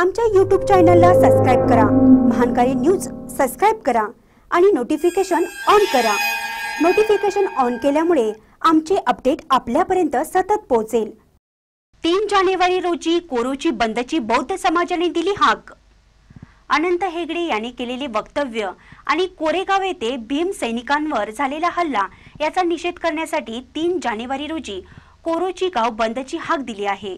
आमच्या यूट्यूब चॅनलला सबस्क्राईब करा. महानकारी न्यूज सबस्क्राईब करा आणि नोटिफिकेशन ऑन करा. नोटिफिकेशन ऑन केल्यामुळे आमचे अपडेट आपल्यापर्यंत सतत पोहोचेल. तीन जानेवारी रोजी कोरोची बंदची बौद्ध समाजाने दिली हाक. अनंत हेगडे यांनी केलेले वक्तव्य आणि कोरेगाव येथे भीम सैनिकांवर झालेला हल्ला याचा निषेध करण्यासाठी तीन जानेवारी रोजी कोरोची गाव बंदची हाक दिली आहे.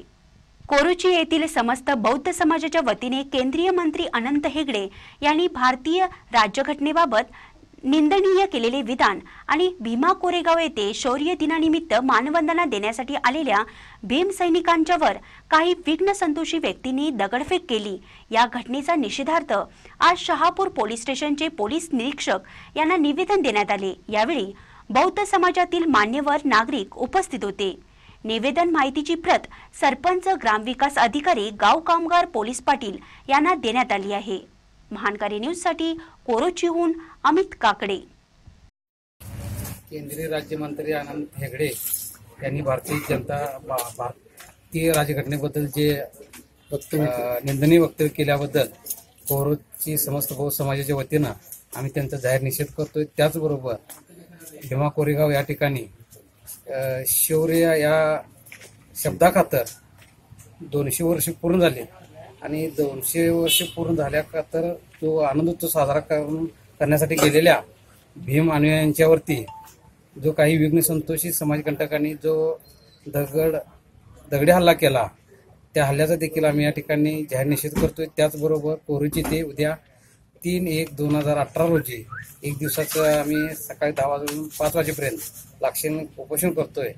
कोरोची येथील समस्त बौद्ध समाजाच्या वतीने केंद्रीय मंत्री अनंत हेगडे यांनी भारतीय राज्यघटनेबाबत निंदनीय केलेले विधान आणि भीमा कोरेगाव येथे शौर्य दिनानिमित्त मानवंदना देण्यासाठी आलेल्या भीम सैनिकांच्यावर काही विघ्न संतोषी व्यक्तींनी दगडफेक केली. या घटनेचा निषेधार्थ आज शहापूर पोलीस स्टेशनचे पोलीस निरीक्षक यांना निवेदन देण्यात आले. यावेळी बौद्ध समाजातील मान्यवर नागरिक उपस्थित होते. निवेदन माहितीची प्रत सरपंच ग्रामविकास अधिकारी गाव कामगार पोलीस पाटील यांना देण्यात आली आहे. महानकारी न्यूजसाठी कोरोचीहून अमित काकडे. केंद्रीय राज्यमंत्री आनंद हेगडे यांनी भारतीय जनता भारतीय राजघटनेबद्दल जे निंदनीय वक्तव्य केल्याबद्दल कोरोची समस्त बौद्ध समाजाच्या वतीनं आम्ही त्यांचा जाहीर निषेध करतोय. त्याचबरोबर भीमा कोरेगाव या ठिकाणी शौर्य या शब्दाखातर दोनशे वर्ष पूर्ण झाले. आणि दोनशे वर्ष पूर्ण झाल्याखातर तो आनंदोत्सव साजरा करून करण्यासाठी गेलेल्या भीम अनुयायांच्यावरती जो काही विघ्न संतोषी समाजकंटकांनी जो दगड दगडी हल्ला केला त्या हल्ल्याचा देखील आम्ही या ठिकाणी जाहीर निषेध करतोय. त्याचबरोबर कोरोची ते उद्या तीन एक दोन हजार अठरा रोजी एक दिवसाचं आम्ही सकाळी दहा वाजून पाच वाजेपर्यंत लाक्षण उपोषण करतोय.